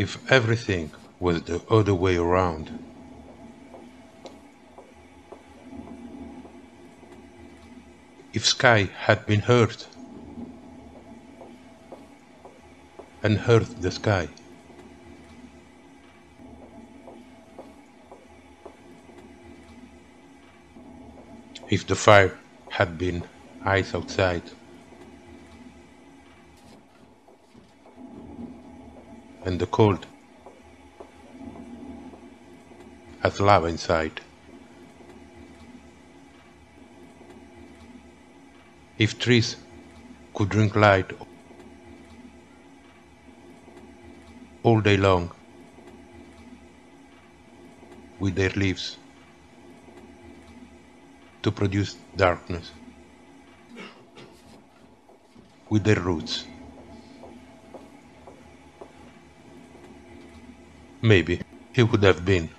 if everything was the other way around? If sky had been earth and earth the sky? If the fire had been ice outside and the cold has lava inside. If trees could drink light all day long with their leaves to produce darkness with their roots. Maybe he would have been.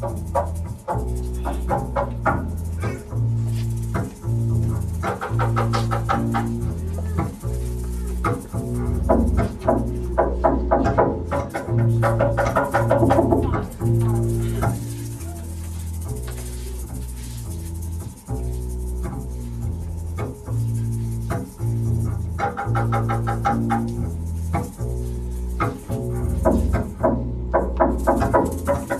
Thank you.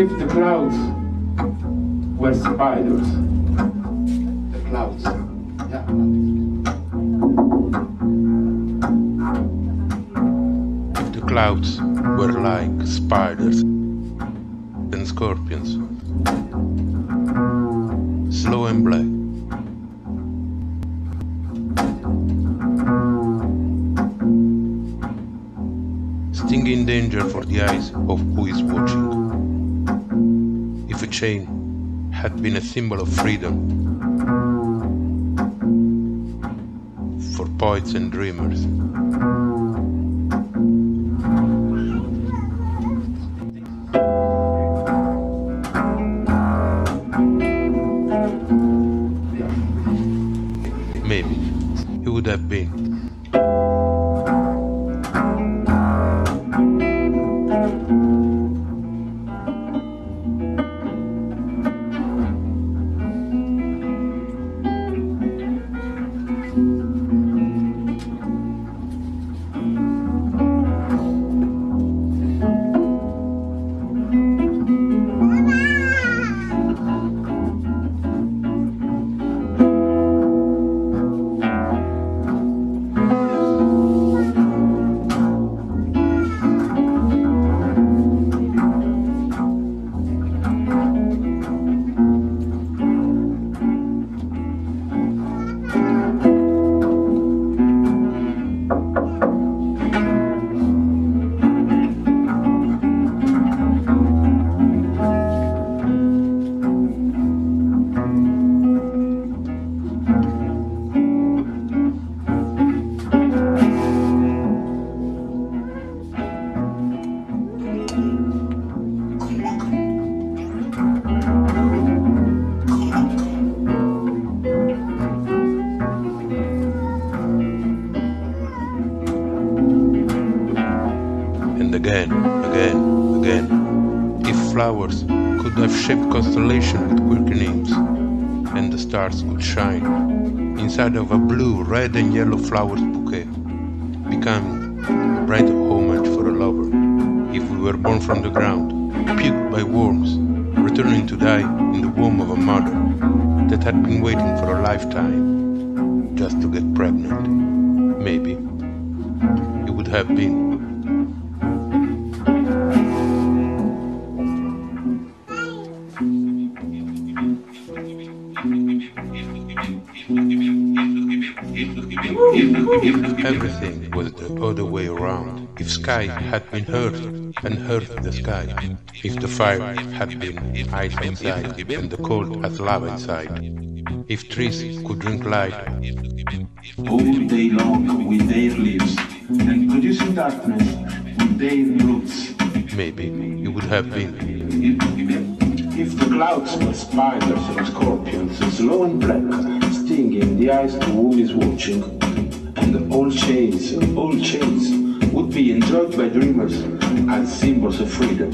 If the clouds were spiders, the clouds, yeah. The clouds were like spiders and scorpions, slow and black. Stinging danger for the eyes of who is watching. Chain had been a symbol of freedom for poets and dreamers. Maybe he would have been. If flowers could have shaped constellations with quirky names, and the stars could shine inside of a blue, red, and yellow flowers bouquet, becoming a bright homage for a lover. If we were born from the ground, puked by worms, returning to die in the womb of a mother that had been waiting for a lifetime just to get pregnant, maybe it would have been. Everything was the other way around. If sky had been earth and earth the sky, if the fire had been ice inside, and the cold as lava inside, if trees could drink light all day long with their leaves and producing darkness with their roots. maybe it would have been. If the clouds were spiders and scorpions, slow and black, stinging the eyes of whom is watching, and all chains, all chains would be enjoyed by dreamers as symbols of freedom.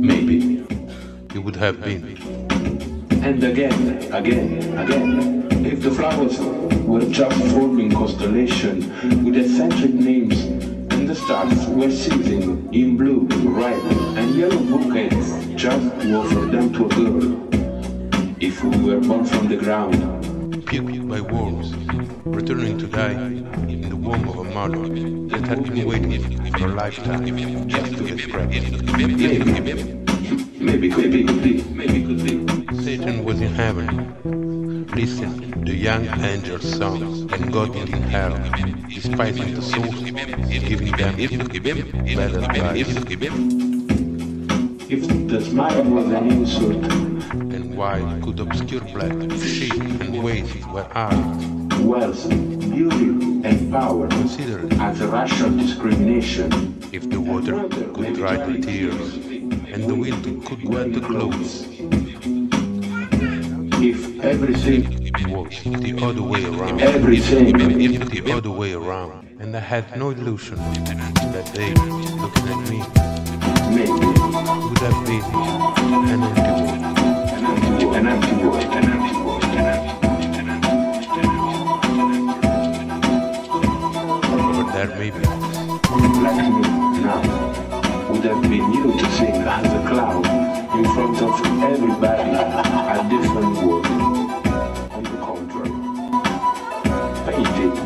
Maybe it would have been. And again, again, again, if the flowers were just forming constellation with eccentric names, and the stars were seizing in blue, red, and yellow bouquets just to offer them to a girl. If we were born from the ground, Puked by worms, returning to die in the womb of a mother that had been waiting for a lifetime just to get pregnant. maybe, maybe could be, could be, maybe could be. Satan was in heaven, listening to young angels' songs, and God was in hell, despising the souls, giving them bad advice. And why could obscure black shape and weight were art wealth, beauty, and power considered as a racial discrimination, if the water could dry the tears and the wind could wet the clothes? if everything was the other way around. Everything. If the other way around. And I had no illusion that they, looking at me,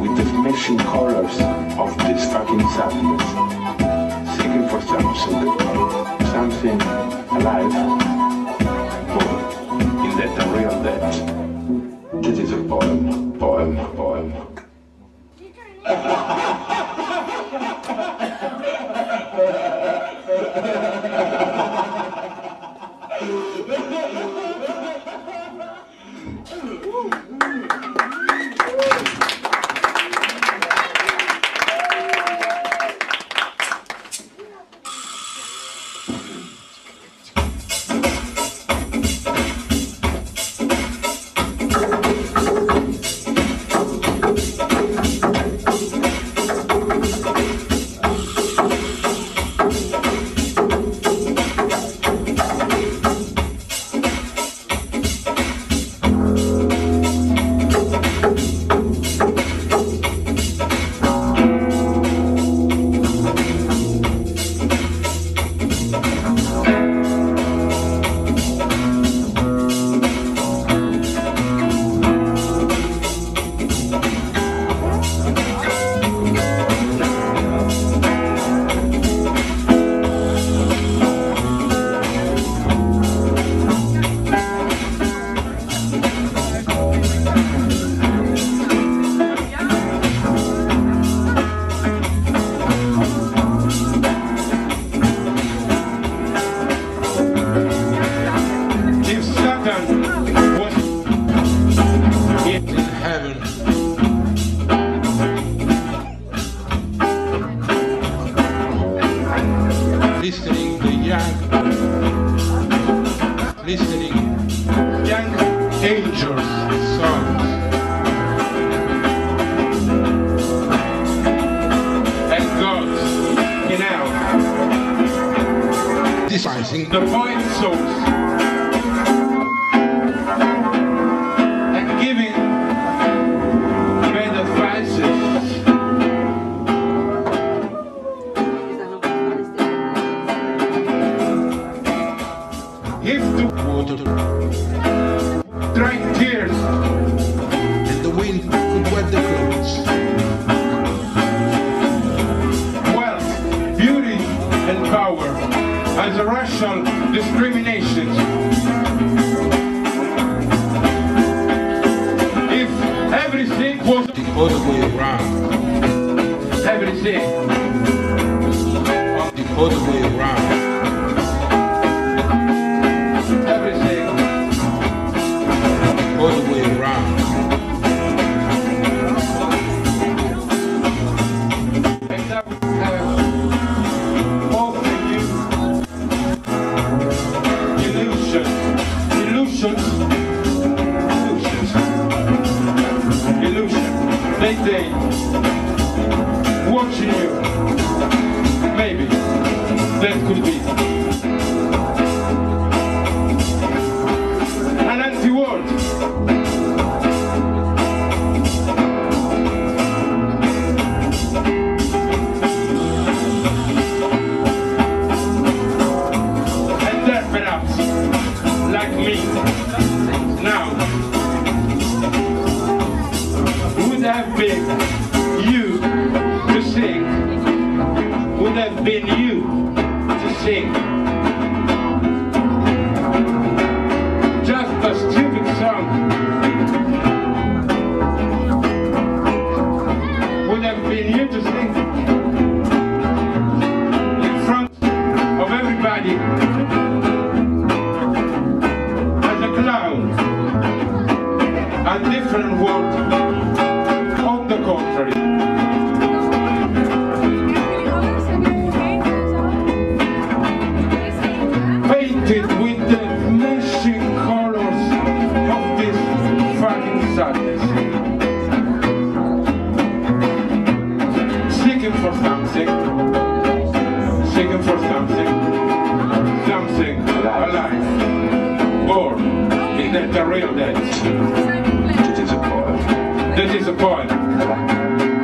with the smashing colors of this fucking sadness, something, something alive, more in that real death? This is a poem, poem, poem. listening Young Angels songs, And God, you know, despising the point source. The Water tears and the wind could wet the clothes. wealth, beauty, and power as a racial discrimination. If everything was The other way around. everything, The other way around. Been you to sing. Just a stupid song would have been you to sing in front of everybody as a clown. A different world on the contrary. That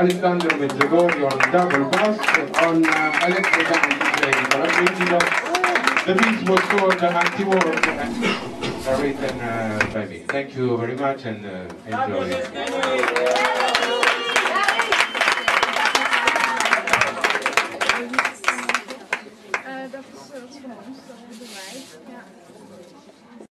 Alessandro Mezzogori on double bass, on uh, and DJ Nicola The piece was called uh, Anti-World uh, written uh, by me. Thank you very much and uh, enjoy.